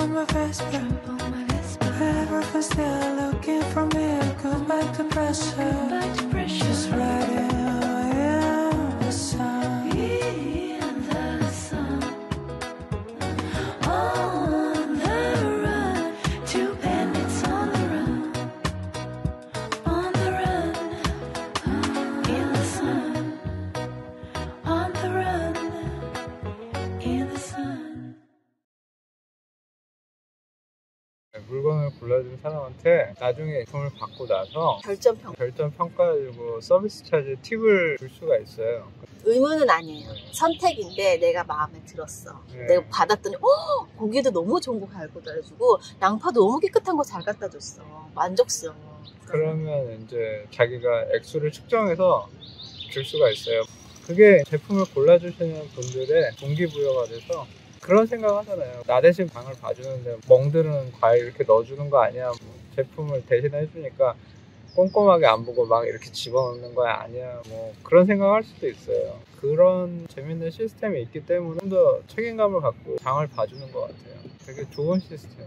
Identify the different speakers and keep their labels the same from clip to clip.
Speaker 1: on my Vespa. Everyone's still looking for miracles. Back to pressure. Just riding
Speaker 2: 골라준 사람한테 나중에 제품을 받고 나서
Speaker 3: 별점평
Speaker 2: 별점 평가해주고 서비스 차지 팁을 줄 수가 있어요.
Speaker 3: 의무는 아니에요. 선택인데 내가 마음에 들었어.
Speaker 2: 네.
Speaker 3: 내가 받았더니 어 고기도 너무 좋은 거 갈고 해주고 양파도 너무 깨끗한 거 잘 갖다 줬어. 만족스러워.
Speaker 2: 그러면 이제 자기가 액수를 측정해서 줄 수가 있어요. 그게 제품을 골라주시는 분들의 동기부여가 돼서 그런 생각 하잖아요. 나 대신 방을 봐주는데 멍들은 과일 이렇게 넣어주는 거 아니야. 뭐 제품을 대신 해주니까 꼼꼼하게 안 보고 막 이렇게 집어넣는 거야 아니야. 뭐 그런 생각할 수도 있어요. 그런 재밌는 시스템이 있기 때문에 좀 더 책임감을 갖고 방을 봐주는 것 같아요. 되게 좋은 시스템.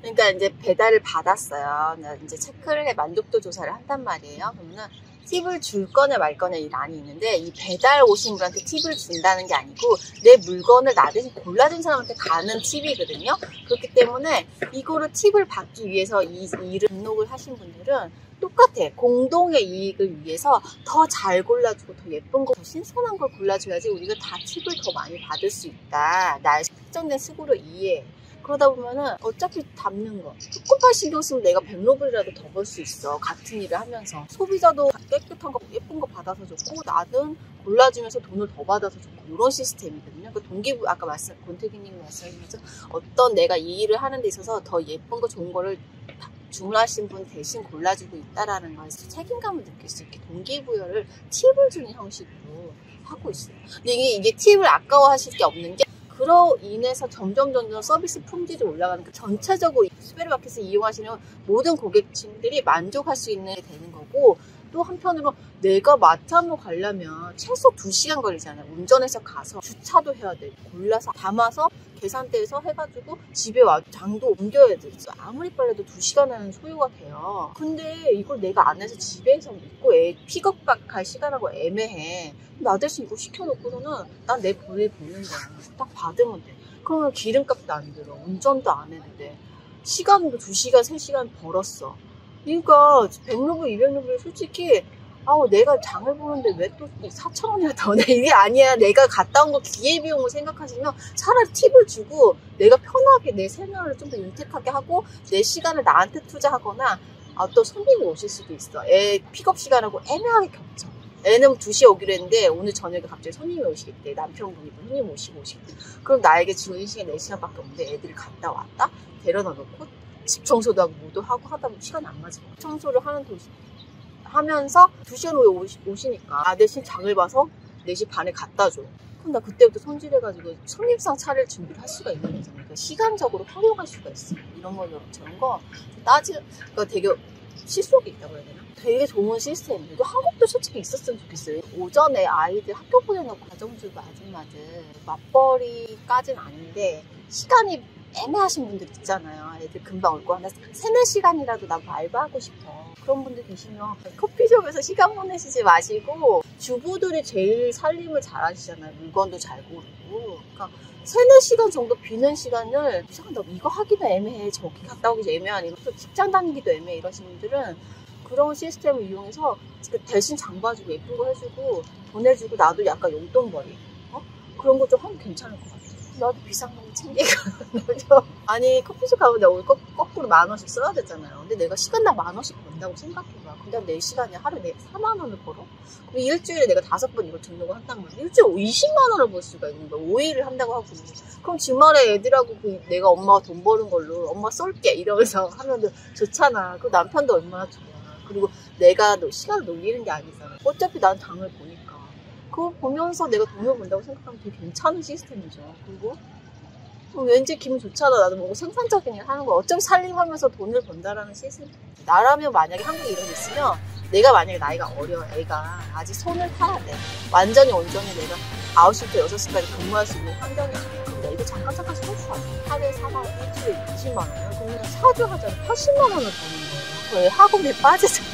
Speaker 3: 그러니까 이제 배달을 받았어요. 나 이제 체크를 해 만족도 조사를 한단 말이에요. 그러면은 팁을 줄 거냐 말 거냐 이 란이 있는데 이 배달 오신 분한테 팁을 준다는 게 아니고 내 물건을 나 대신 골라준 사람한테 가는 팁이거든요. 그렇기 때문에 이거를 팁을 받기 위해서 이 일을 등록을 하신 분들은 똑같아. 공동의 이익을 위해서 더 잘 골라주고 더 예쁜 거, 더 신선한 걸 골라줘야지 우리가 다 팁을 더 많이 받을 수 있다. 나의 특정된 수고로 이해해. 그러다 보면은 어차피 담는 거. 조금만 신경 쓰면 내가 100루블이라도 더 벌 수 있어. 같은 일을 하면서. 소비자도 깨끗한 거 예쁜 거 받아서 좋고 나는 골라주면서 돈을 더 받아서 좋고 이런 시스템이거든요. 그 동기부 아까 말씀 권태기님이 말씀하신 어떤 내가 이 일을 하는 데 있어서 더 예쁜 거 좋은 거를 주문하신 분 대신 골라주고 있다라는 거에서 책임감을 느낄 수 있게 동기부여를 팁을 주는 형식으로 하고 있어요. 근데 이게, 이게 팁을 아까워하실 게 없는 게 그로 인해서 점점 점점 서비스 품질이 올라가는 그 전체적으로 스페르마켓을 이용하시는 모든 고객층들이 만족할 수 있는 게 되는 거고 또 한편으로 내가 마트 한번 가려면 최소 2시간 걸리잖아요. 운전해서 가서 주차도 해야 돼. 골라서 담아서 계산대에서 해가지고 집에 와 장도 옮겨야 돼. 그래서 아무리 빨라도 2시간은 소요가 돼요. 근데 이걸 내가 안 해서 집에서 있고 애 픽업할 시간하고 애매해. 나 대신 이거 시켜놓고서는 난내 돈을 버는 거야. 딱 받으면 돼. 그러면 기름값도 안 들어. 운전도 안 해도 돼. 시간도 2시간, 3시간 벌었어. 그러니까 100루블, 200루블 솔직히 아우 내가 장을 보는데 왜 또 4천 원이나 더 내? 이게 아니야. 내가 갔다 온 거 기회비용을 생각하시면 차라리 팁을 주고 내가 편하게 내 생활을 좀 더 윤택하게 하고 내 시간을 나한테 투자하거나 아, 또 손님이 오실 수도 있어. 애 픽업 시간하고 애매하게 겹쳐. 애는 2시에 오기로 했는데 오늘 저녁에 갑자기 손님이 오시겠대. 남편분이 손님 오시고 오시겠대. 그럼 나에게 주는 시간 4시간밖에 없는데 애들이 갔다 왔다? 데려다 놓고 집 청소도 하고 뭐도 하고 하다 보면 시간 안 맞아. 청소를 하는 도시 하면서 2시간 후에 오시, 오시니까 나 대신 장을 봐서 4시 반에 갖다 줘. 그럼 나 그때부터 손질해가지고 손님상 차릴 준비를 할 수가 있는 거잖아요. 그러니까 시간적으로 활용할 수가 있어. 이런 거 저런 거 따지 그러니까 되게 실속이 있다고 해야 되나? 되게 좋은 시스템이에요. 이거 한국도 솔직히 있었으면 좋겠어요. 오전에 아이들 학교 보내놓고 가정주부 아줌마들 맞벌이까지는 아닌데 시간이 애매하신 분들 있잖아요. 애들 금방 올거 하나 세네 시간이라도 나 알바하고 싶어. 그런 분들 계시면 커피숍에서 시간 보내시지 마시고 주부들이 제일 살림을 잘 하시잖아요. 물건도 잘 고르고. 그러니까 세네 시간 정도 비는 시간을 이상한 나 이거 하기도 애매해. 저기 갔다 오기도 애매하니 또 직장 다니기도 애매해. 이러신 분들은 그런 시스템을 이용해서 그 대신 장 봐주고 거 해주고 보내주고 나도 약간 용돈벌이 어? 그런 거 좀 하면 괜찮을 것 같아. 나도 비상금 챙기고 아니 커피숍 가면 내가 거, 거꾸로 만 원씩 써야 되잖아요. 근데 내가 시간당 만 원씩 번다고 생각해봐. 근데 내 시간에 하루에 내 4만 원을 벌어? 그럼 일주일에 내가 다섯 번 이걸 등록을 한단 말이야. 일주일에 20만 원을 벌 수가 있는 거야. 5일을 한다고 하고. 그럼 주말에 애들하고 그 내가 엄마가 돈 버는 걸로 엄마 쏠게 이러면서 하면 좋잖아. 그 남편도 얼마나 좋아. 그리고 내가 너 시간을 놀리는 게 아니잖아. 어차피 난 장을 보니까. 그거 보면서 내가 돈을 번다고 생각하면 되게 괜찮은 시스템이죠. 그리고 어, 왠지 기분 좋잖아. 나도 뭔가 생산적인 일 하는 거. 어차피 살림하면서 돈을 번다라는 시스템. 나라면 만약에 한국에 이런 게 있으면 내가 만약에 나이가 어려 애가 아직 손을 타야 돼. 완전히 온전히 내가 9시부터 6시까지 근무할 수 있는 환경이잖아요. 근데 이거 잠깐 잠깐 소주하죠 하루에 사다 일주일에 20만 원. 그러면 사주 하자면 80만 원을 버는 거예요. 거의 학원에 빠지잖아.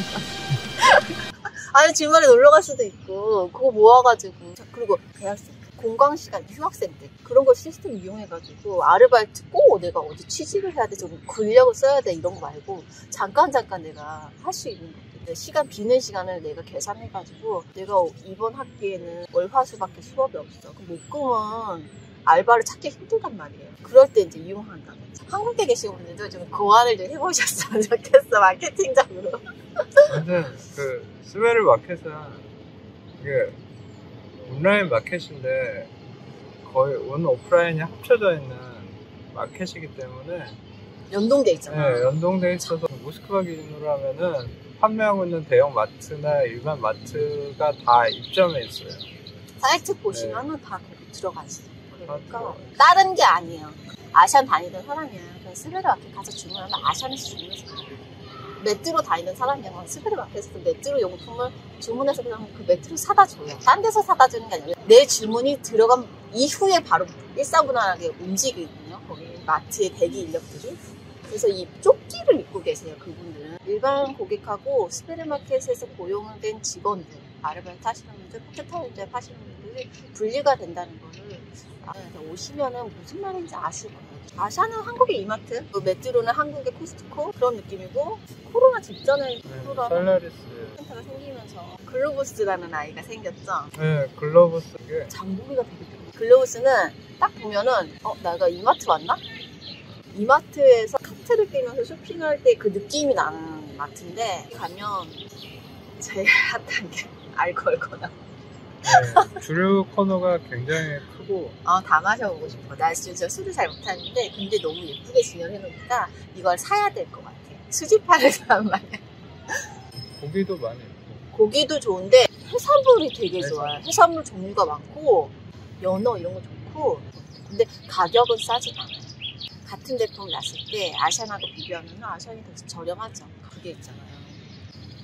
Speaker 3: 아니 주말에 놀러 갈 수도 있고 그거 모아가지고. 자, 그리고 대학생 공강 시간 휴학생 때 그런 거 시스템 이용해가지고 아르바이트 꼭 내가 어디 취직을 해야 돼, 좀 근력을 써야 돼 이런 거 말고 잠깐 잠깐 내가 할 수 있는 것들. 시간 비는 시간을 내가 계산해가지고 내가 이번 학기에는 월화수밖에 수업이 없어. 그럼 목금은 알바를 찾기 힘들단 말이에요. 그럴 때 이제 이용한다고. 한국에 계신 분들도 좀 고안을 좀 해보셨으면 좋겠어 마케팅적으로.
Speaker 2: 근데 그 스베르 마켓은 이게 온라인 마켓인데 거의 온 오프라인이 합쳐져 있는 마켓이기 때문에
Speaker 3: 연동돼 있잖아.
Speaker 2: 네, 연동돼 있어서 모스크바 기준으로 하면은 판매하고 있는 대형 마트나 일반 마트가 다 입점해 있어요.
Speaker 3: 사이트 보시면은 다 거기 들어가 있어요.
Speaker 2: 다
Speaker 3: 그러니까 다른 게 아니에요. 아샨 다니던 사람이야. 그냥 스베르 마켓 가서 주문하면 아샨에서 주문해서. 메트로 다니는 사람이야. 스베르 마켓에서 메트로 용품을 주문해서 그냥 그 메트로 사다 줘요. 딴 데서 사다 주는 게 아니라 내 주문이 들어간 이후에 바로 일사불란하게 움직이거든요. 거기 마트의 대기 인력들이. 그래서 이 조끼를 입고 계세요. 그분들은. 일반 고객하고 스베르마켓에서 고용된 직원들, 아르바이트 하시는 분들, 파트타임제 하시는 분들이 분리가 된다는 아, 오시면은 무슨 말인지 아실 거예요. 아샨은 한국의 이마트, 또 메트로는 한국의 코스트코 그런 느낌이고 코로나 직전에
Speaker 2: 네,
Speaker 3: 코로나
Speaker 2: 살라리스.
Speaker 3: 센터가 생기면서 글로부스라는 아이가 생겼죠.
Speaker 2: 네, 글로부스 게
Speaker 3: 장보기가 되게 좋아요. 글로부스는 딱 보면은 어 내가 이마트 왔나? 이마트에서 카트를 끼면서 쇼핑할 때 그 느낌이 나는 마트인데 가면 제일 핫한 게 알코올 코너.
Speaker 2: 네, 주류 코너가 굉장히 크고
Speaker 3: 아, 다 마셔보고 싶어. 나 진짜 술을 잘 못하는데 근데 너무 예쁘게 진열해 놓으니까 이걸 사야 될 것 같아. 수집하는 사람 말이야.
Speaker 2: 고기도 많이 있고
Speaker 3: 고기도 좋은데 해산물이 되게
Speaker 2: 해산물.
Speaker 3: 좋아요. 해산물 종류가 많고 연어 이런 거 좋고 근데 가격은 싸진 않아요. 같은 제품 났을 때 아시안하고 비교하면 아시안이 더 저렴하죠. 그게 있잖아요.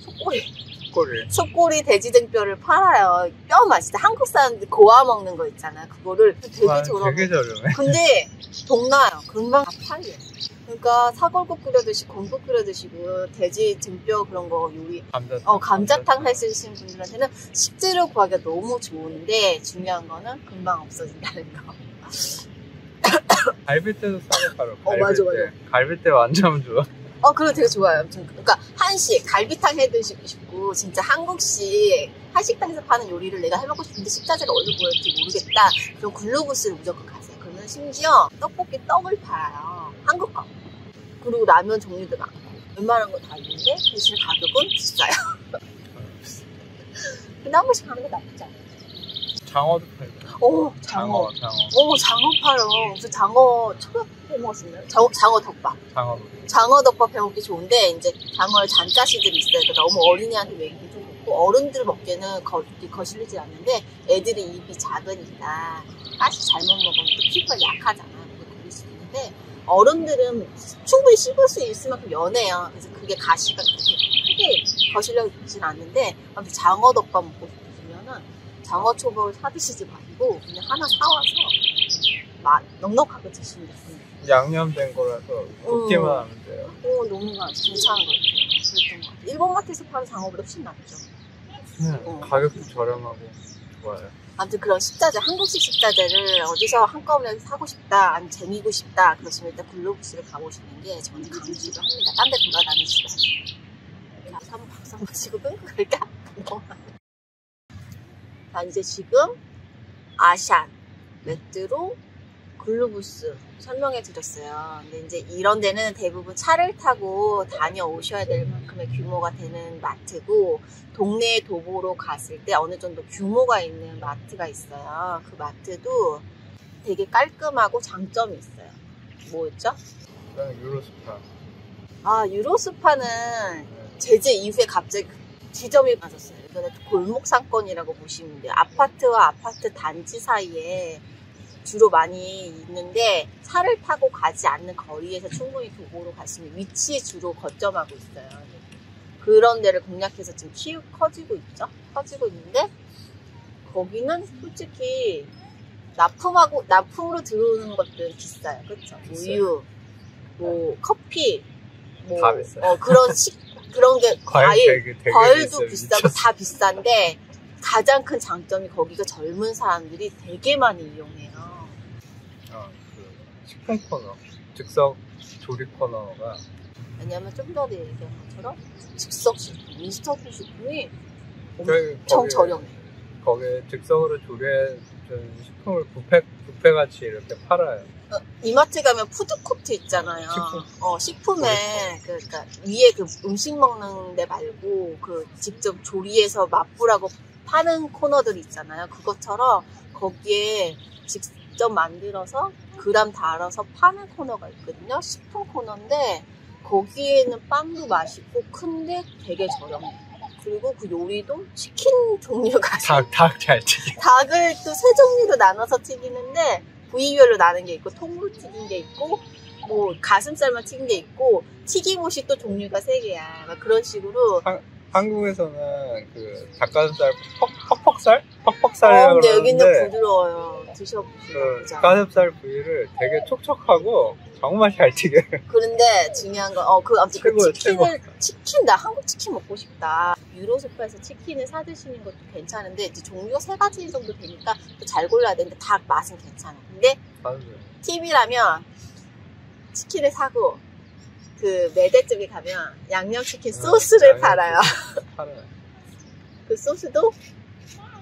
Speaker 3: 속꼬리.
Speaker 2: 꼬리.
Speaker 3: 속꼬리 돼지 등뼈를 팔아요. 뼈 맛있다. 한국 사람들 고아 먹는 거 있잖아. 그거를 되게
Speaker 2: 와,
Speaker 3: 저렴해.
Speaker 2: 되게 저렴해.
Speaker 3: 근데 동나요. 금방 다 팔려. 그러니까 사골국 끓여 드시고 건국 끓여 드시고 돼지 등뼈 그런 거 요리
Speaker 2: 감자탕.
Speaker 3: 어 감자탕 할수 있으신 분들한테는 식재료 구하기가 너무 좋은데 중요한 거는 금방 없어진다는 거.
Speaker 2: 갈비뼈도 싸게 팔아.
Speaker 3: 어, 맞아,
Speaker 2: 갈비뼈. 갈비뼈 완전 좋아.
Speaker 3: 어 그거 되게 좋아요. 아무튼 그러니까 한식 갈비탕 해 드시고 싶고 진짜 한국식 한식당에서 파는 요리를 내가 해먹고 싶은데 식자재가 어디서 구할지 모르겠다. 그럼 글로브스를 무조건 가세요. 그러면 심지어 떡볶이 떡을 팔아요. 한국 거. 그리고 라면 종류도 많고 웬만한 거 다 있는데 대신 가격은 비싸요. 근데 한 번씩 가는 게 나쁘지 않아요.
Speaker 2: 장어도 팔고.
Speaker 3: 오 장어.
Speaker 2: 장어, 장어.
Speaker 3: 오 장어 팔어. 저 장어 초밥 해 먹었었나요? 장어, 장어 덮밥.
Speaker 2: 장어.
Speaker 3: 장어 덮밥 해 먹기 좋은데 이제 장어에 잔가시들이 있어요. 그러니까 너무 어린이한테 먹이기 좀 좋고 어른들 먹기에는 거, 거슬리지 않는데 애들이 입이 작으니까 가시 잘못 먹으면 또 피부가 약하잖아. 걸릴 수 있는데 어른들은 충분히 씹을 수 있을 만큼 연해요. 그래서 그게 가시가 그렇게 크게 거슬려지진 않는데 아무튼 장어 덮밥 먹고 장어 초밥을 사 드시지 마시고 그냥 하나 사와서 막 넉넉하게 드시면 됩니다.
Speaker 2: 양념된 거라서 굽기만
Speaker 3: 음.
Speaker 2: 하면 돼요.
Speaker 3: 오, 너무 나- 괜찮은 것 같아요. 그랬던 것 같아요. 일본 마트에서 파는 장어보다 훨씬 낫죠. 어.
Speaker 2: 가격도 저렴하고 좋아요.
Speaker 3: 아무튼 그런 식자재, 한국식 식자재를 어디서 한꺼번에 사고 싶다, 아니면 쟁이고 싶다, 그러시면 일단 글로브스를 가보시는 게 저는 강추를 합니다. 딴 데 돌아다니시고. 자, 한번 박수 한번 치고 끊고 갈까? 자, 이제 지금 아샨, 메트로, 글루부스 설명해 드렸어요. 근데 이제 이런 데는 대부분 차를 타고 다녀오셔야 될 만큼의 규모가 되는 마트고, 동네 도보로 갔을 때 어느 정도 규모가 있는 마트가 있어요. 그 마트도 되게 깔끔하고 장점이 있어요. 뭐였죠?
Speaker 2: 유로스파.
Speaker 3: 아, 유로스파는 제재 이후에 갑자기 지점이 맞았어요. 이거는 골목 상권이라고 보시면 돼요. 아파트와 아파트 단지 사이에 주로 많이 있는데 차를 타고 가지 않는 거리에서 충분히 도보로 갈 수 있는 위치에 주로 거점하고 있어요. 그런 데를 공략해서 지금 키우 커지고 있죠. 커지고 있는데 거기는 솔직히 납품하고 납품으로 들어오는 것들은 비싸요. 그렇죠?
Speaker 2: 비싸요.
Speaker 3: 우유, 뭐 커피, 뭐
Speaker 2: 다 비싸요.
Speaker 3: 어, 그런 식 그런 게
Speaker 2: 과일
Speaker 3: 과일,
Speaker 2: 되게 되게
Speaker 3: 과일도. 비싸고
Speaker 2: 미쳤어.
Speaker 3: 다 비싼데 가장 큰 장점이 거기가 젊은 사람들이 되게 많이 이용해요.
Speaker 2: 어, 그 식품 코너, 즉석 조리 코너가
Speaker 3: 왜냐면 좀 전에 얘기한 것처럼 즉석 식품, 인스턴트 식품이 엄청 저렴해.
Speaker 2: 거기에 즉석으로 조리해준 식품을 뷔페 뷔페 같이 이렇게 팔아요.
Speaker 3: 어, 이마트 가면 푸드코트 있잖아요.
Speaker 2: 식품.
Speaker 3: 어, 식품에, 그, 그니까, 위에 그 음식 먹는 데 말고, 그, 직접 조리해서 맛보라고 파는 코너들 있잖아요. 그것처럼, 거기에 직접 만들어서, 그람 달아서 파는 코너가 있거든요. 식품 코너인데, 거기에는 빵도 맛있고, 큰데 되게 저렴해요. 그리고 그 요리도 치킨 종류가
Speaker 2: 닭 닭잘 튀김.
Speaker 3: 닭을 또 세 종류로 나눠서 튀기는데 부위별로 나는 게 있고 통으로 튀긴 게 있고 뭐 가슴살만 튀긴 게 있고 튀김옷이 또 종류가 세 개야. 막 그런 식으로.
Speaker 2: 한국에서는 그 닭가슴살 퍽, 퍽퍽살?
Speaker 3: 어,
Speaker 2: 퍽퍽살이라고
Speaker 3: 근데 여기는 부드러워요. 드셔보시면
Speaker 2: 그
Speaker 3: 보자.
Speaker 2: 닭가슴살 부위를 되게 촉촉하고 정말 잘 튀겨요.
Speaker 3: 그런데 중요한 건, 어, 그, 아무튼 그 치킨을, 치킨, 나 한국 치킨 먹고 싶다. 유로스파에서 치킨을 사 드시는 것도 괜찮은데, 이제 종류가 세 가지 정도 되니까 또 잘 골라야 되는데, 닭 맛은 괜찮아. 근데 팁이라면 치킨을 사고 그 매대 쪽에 가면 양념치킨 소스를
Speaker 2: 음,
Speaker 3: 팔아요.
Speaker 2: 팔아요.
Speaker 3: 그 소스도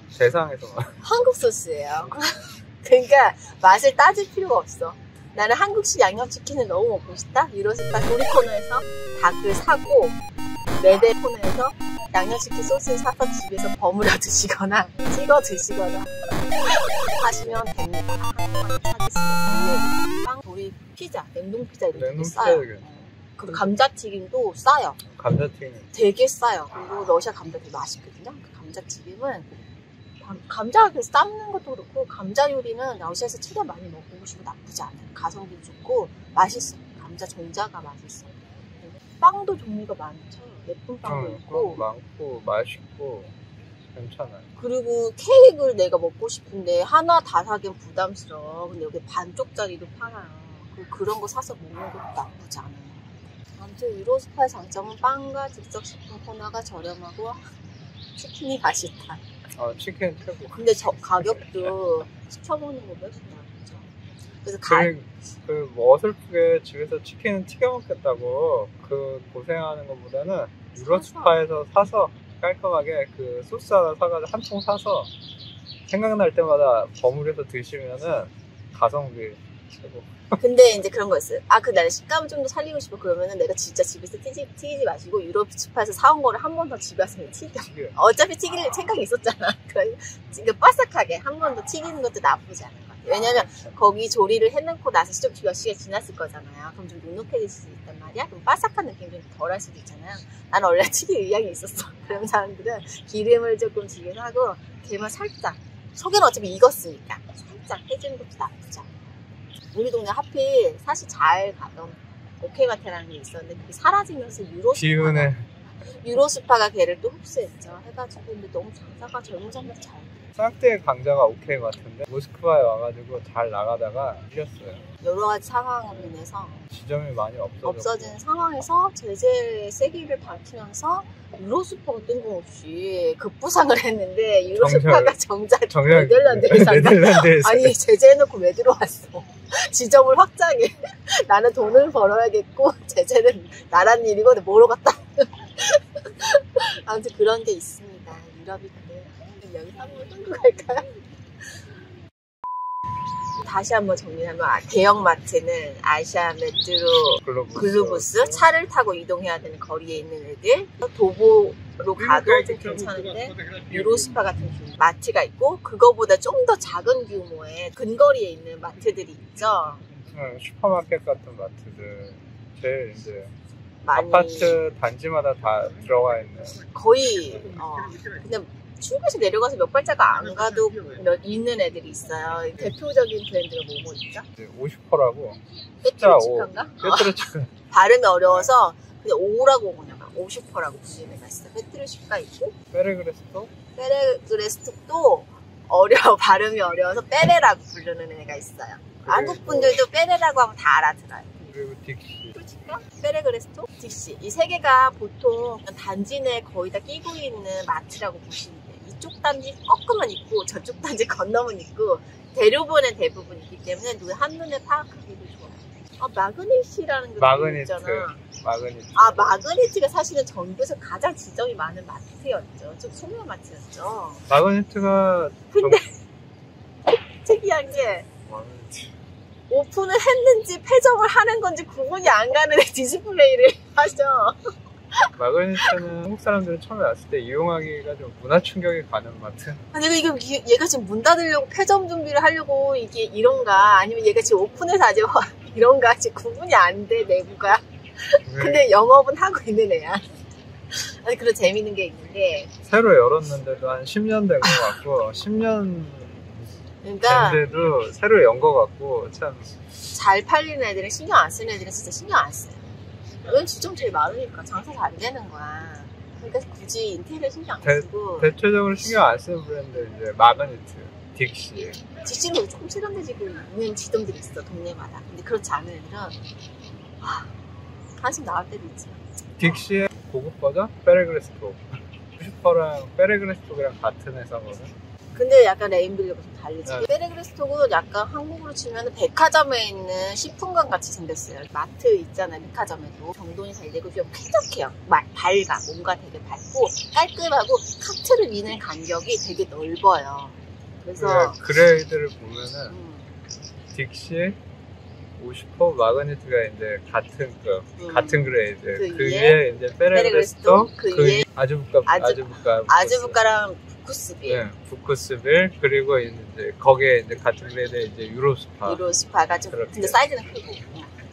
Speaker 2: 세상에서
Speaker 3: 한국 소스예요. 그러니까 맛을 따질 필요가 없어. 나는 한국식 양념치킨을 너무 먹고 싶다. 유로스파 조리 코너에서 닭을 사고 매대 코너에서 양념치킨 소스를 사서 집에서 버무려 드시거나 찍어 드시거나 하시면 됩니다. 한국에서 찾으시면 빵, 조리, 피자, 냉동 피자 이런
Speaker 2: 냉동
Speaker 3: 게
Speaker 2: 피자
Speaker 3: 싸요.
Speaker 2: 되게
Speaker 3: 그 감자튀김도 싸요.
Speaker 2: 감자튀김
Speaker 3: 되게 싸요. 그리고 러시아 감자 되게 맛있거든요. 그 감자튀김은 감- 감자 그 삶는 것도 그렇고 감자 요리는 러시아에서 최대한 많이 먹어보시고 나쁘지 않아요. 가성비 좋고 맛있어요. 감자 종자가 맛있어요. 빵도 종류가 많죠. 예쁜 빵도
Speaker 2: 응,
Speaker 3: 있고
Speaker 2: 많고 맛있고 괜찮아요.
Speaker 3: 그리고 케이크를 내가 먹고 싶은데 하나 다 사기엔 부담스러워. 근데 여기 반쪽짜리도 팔아요. 그, 그런 거 사서 먹는 것도 나쁘지 않아요. 아무튼 유로스파의 장점은 빵과 즉석 식품 코너가 저렴하고 치킨이 맛있다.
Speaker 2: 어, 치킨 최고.
Speaker 3: 근데 저 가격도 시켜먹는 거보다 훨씬 나쁘죠. 그래서 가,
Speaker 2: 그, 그, 뭐 어설프게 집에서 치킨을 튀겨 먹겠다고 그 고생하는 것보다는 유로스파에서 사서 깔끔하게 그 소스 하나 사가지고 한 통 사서 생각날 때마다 버무려서 드시면은 가성비 최고.
Speaker 3: 근데 이제 그런 거 있어요. 아, 그 나는 식감을 좀 더 살리고 싶어. 그러면은 내가 진짜 집에서 튀지, 튀기지 마시고 유로스파에서 사온 거를 한 번 더 집에 와서 튀겨.
Speaker 2: 튀겨.
Speaker 3: 어차피 튀길 생각이 있었잖아. 그러니까 바삭하게 한 번 더 튀기는 것도 나쁘지 않은 것 같아요. 왜냐면 거기 조리를 해놓고 나서 좀몇 시간 지났을 거잖아요. 그럼 좀 눅눅해질 수도 있단 말이야. 그럼 바삭한 느낌이 좀 덜할 수도 있잖아요. 나는 원래 튀길 의향이 있었어. 그런 사람들은 기름을 조금 집에서 하고 게만 살짝 속에는 어차피 익었으니까 살짝 해주는 것도 나쁘지 않아요. 우리 동네 하필 사실 잘 가던 오케마테라는 게 있었는데 그게 사라지면서 유로
Speaker 2: 기운에
Speaker 3: 유로스파가 걔를 또 흡수했죠. 해가지고 근데 너무 장사가 젊은 사람들 잘 돼.
Speaker 2: 쌍대 강자가 오케이 같은데 모스크바에 와가지고 잘 나가다가 밀렸어요.
Speaker 3: 여러 가지 상황으로 인해서
Speaker 2: 지점이 많이 없어졌고
Speaker 3: 없어진 상황에서 제재의 세기를 밝히면서 유로스파가 뜬금없이 급부상을 했는데 유로스파가 정작
Speaker 2: 정작
Speaker 3: 네덜란드에 산다.
Speaker 2: 네덜란드에서
Speaker 3: 아니 제재해놓고 왜 들어왔어? 지점을 확장해. 나는 돈을 벌어야겠고 제재는 나란 일이고 근데 뭐로 갔다. 아무튼 그런 게 있습니다. 유럽이 한번 끊고 갈까요? 다시 한번 정리하면 아, 대형마트는 아샨 메트로
Speaker 2: 글로부스,
Speaker 3: 글로부스? 차를 타고 이동해야 되는 거리에 있는 애들? 도보로 가도 좀 괜찮은데? 유로스파 같은 마트가 있고 그거보다 좀 더 작은 규모의 근거리에 있는 마트들이 있죠?
Speaker 2: 응, 슈퍼마켓 같은 마트들. 제일 이제
Speaker 3: 많이
Speaker 2: 아파트 단지마다 다 들어가 있는.
Speaker 3: 거의 어 근데 출구에서 내려가서 몇 발자국 안 가도 몇 있는 애들이 있어요 대표적인 브랜드가 뭐뭐 있죠?
Speaker 2: 이제 오슈퍼라고 숫자 오.
Speaker 3: 페테로치카인가?
Speaker 2: 페테로치카
Speaker 3: 발음이 어려워서 그냥 오라고 그냥 오슈퍼라고 불리는 애가 있어요 페테로치카 있고
Speaker 2: 페레크레스톡
Speaker 3: 페레크레스톡도 어려 발음이 어려워서 빼레라고 부르는 애가 있어요. 한국 분들도 빼레라고 하면 다 알아들어요.
Speaker 2: 그리고 딕시.
Speaker 3: 솔직히가 페레크레스톡, 딕시 이 세 개가 보통 단지 내 거의 다 끼고 있는 마트라고 보시면. 이쪽 단지 꺾으면 있고 저쪽 단지 건너면 있고 대부분은 대부분 있기 때문에 눈 한눈에 파악하기도 좋아요. 아 마그니트라는 게
Speaker 2: 마그니트.
Speaker 3: 있잖아.
Speaker 2: 마그니트.
Speaker 3: 아 마그니트가 사실은 전국에서 가장 지점이 많은 마트였죠. 좀 소매 마트였죠.
Speaker 2: 마그니트가
Speaker 3: 근데 특이한 게
Speaker 2: 마그니트.
Speaker 3: 오픈을 했는지 폐점을 하는 건지 구분이 안 가는 디스플레이를 하죠.
Speaker 2: 마그니트는 한국 사람들은 처음에 왔을 때 이용하기가 좀 문화 충격이 가는 마트.
Speaker 3: 아니 이거 얘가 지금 문 닫으려고 폐점 준비를 하려고 이게 이런가 아니면 얘가 지금 오픈해서 아직 이런가 지금 구분이 안 돼 내부가. 근데 영업은 하고 있는 애야. 아니 그런 재밌는 게 있는데
Speaker 2: 새로 열었는데도 한 10년 된 것 같고 10년
Speaker 3: 그러니까
Speaker 2: 된데도 새로 연 것 같고 참
Speaker 3: 잘 팔리는 애들은 신경 안 쓰는 애들은 진짜 신경 안 써요. 왜 제일 많으니까 장사 잘 되는 거야. 그러니까 굳이 인테리어 신경 안
Speaker 2: 대-
Speaker 3: 쓰고
Speaker 2: 대체적으로 신경 안 쓰는 브랜드 이제 마그니트, 딕시.
Speaker 3: 뒷심으로 조금 세련되지고 있는 지점들이 있어 동네마다. 근데 그렇지 않은 애들은 와, 한숨 나올 때도 있지.
Speaker 2: 딕시의 고급 버전 페레크레스톡. 오슈퍼랑 페레크레스톡이랑 같은 회사거든.
Speaker 3: 근데 약간 name value가 좀 다르지.
Speaker 2: 네.
Speaker 3: 페레크레스톡은 약간 한국으로 치면 백화점에 있는 식품관 같이 생겼어요. 마트 있잖아요, 백화점에도. 정돈이 잘 되고 좀 쾌적해요. 막 밝아. 뭔가 되게 밝고 깔끔하고 카트를 미는 간격이 되게 넓어요. 그래서
Speaker 2: 그 grade를 보면은
Speaker 3: 음,
Speaker 2: 딕시 50% 마그니트가 이제 같은 그
Speaker 3: 음.
Speaker 2: 같은 grade.
Speaker 3: 그
Speaker 2: 그,
Speaker 3: 위에
Speaker 2: 위에 이제
Speaker 3: 페레크레스톡, 그그 위에
Speaker 2: 아즈부카
Speaker 3: 아즈-
Speaker 2: 아즈부카
Speaker 3: 아즈부카랑 브쿠스빌,
Speaker 2: 네, 브쿠스빌 그리고 이제 거기에 이제 같은 grade 이제 유로스파.
Speaker 3: 유로스파가 좀
Speaker 2: 그렇게.
Speaker 3: 근데 사이즈는 크고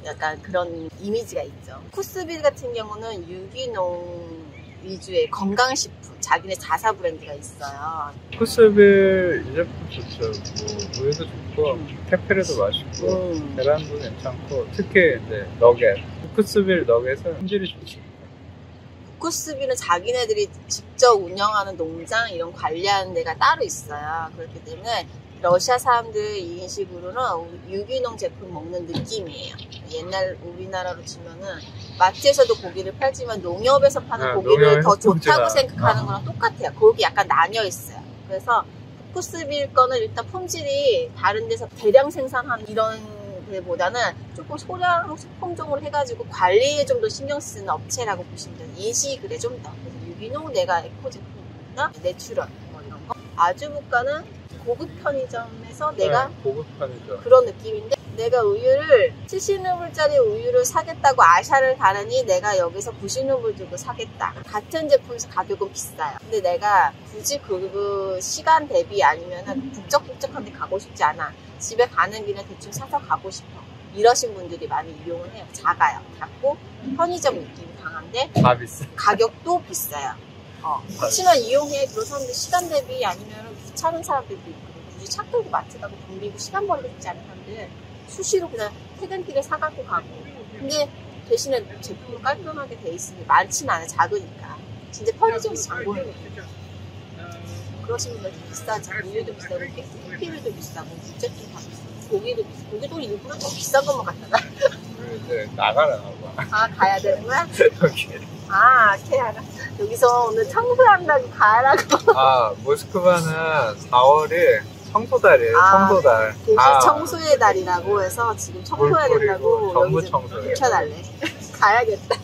Speaker 3: 약간 그런 이미지가 있죠. 브쿠스빌 같은 경우는 유기농 위주의 건강식품 자기네 자사 브랜드가 있어요.
Speaker 2: 부쿠스빌 이 제품 좋죠. 뭐 우유도 좋고 테페레도 맛있고
Speaker 3: 음.
Speaker 2: 계란도 괜찮고 특히 이제 너겟 부쿠스빌 너겟은 품질이 좋 지.
Speaker 3: 쿠스빌은 자기네들이 직접 운영하는 농장 이런 관리하는 데가 따로 있어요. 그렇기 때문에 러시아 사람들 인식으로는 유기농 제품 먹는 느낌이에요. 옛날 우리나라로 치면은 마트에서도 고기를 팔지만 농협에서 파는
Speaker 2: 네,
Speaker 3: 고기를 더 좋다고
Speaker 2: 품질아.
Speaker 3: 생각하는
Speaker 2: 어.
Speaker 3: 거랑 똑같아요. 거기 약간 나뉘어 있어요. 그래서 브쿠스빌 거는 일단 품질이 다른 데서 대량 생산한 이런 데보다는 조금 소량 품종으로 해가지고 관리에 좀 더 신경 쓰는 업체라고 보시면 돼요. 인식을 좀 더. 유기농 내가 에코 제품이나 natural. 아즈부카는 고급 편의점에서 내가
Speaker 2: 네, 고급 편이죠.
Speaker 3: 그런 느낌인데 내가 우유를 70루블짜리 우유를 사겠다고 아샤를 가느니 내가 여기서 90루블 주고 사겠다. 같은 제품에서 가격은 비싸요. 근데 내가 굳이 그 시간 대비 아니면은 북적북적한 데 가고 싶지 않아. 집에 가는 길에 대충 사서 가고 싶어. 이러신 분들이 많이 이용을 해요. 작아요. 작고 편의점 느낌이 강한데
Speaker 2: 다 비싸.
Speaker 3: 가격도 비싸요. 어. 그렇지만 이용해 그런 사람들 시간 대비 아니면 귀찮은 사람들도 있고 굳이 차 끌고 마트 가고 돈 들이고 시간 벌고 싶지 않은 사람들 수시로 그냥 퇴근길에 사갖고 가고. 근데 대신에 제품은 깔끔하게 돼 있으니 많지는 않아 작으니까. 진짜 편의점에서 거예요. 그러신 분들 비싸죠. 우유도 비싸고 커피류도 비싸고 무제품 다 비싸고 고기도 비싸고. 고기도 일부러 더 비싼 것만 갖다가.
Speaker 2: 그리고 이제 나가라. 봐.
Speaker 3: 아 가야 되는 거야? 아 케아가 여기서 오늘 청소한다고 가라고
Speaker 2: 아 모스크바는 4월이 청소달이에요.
Speaker 3: 아,
Speaker 2: 청소달. 아,
Speaker 3: 청소의 달이라고 해서 지금 청소해야
Speaker 2: 물
Speaker 3: 된다고
Speaker 2: 전부 청소해요.
Speaker 3: 비켜달래 가야겠다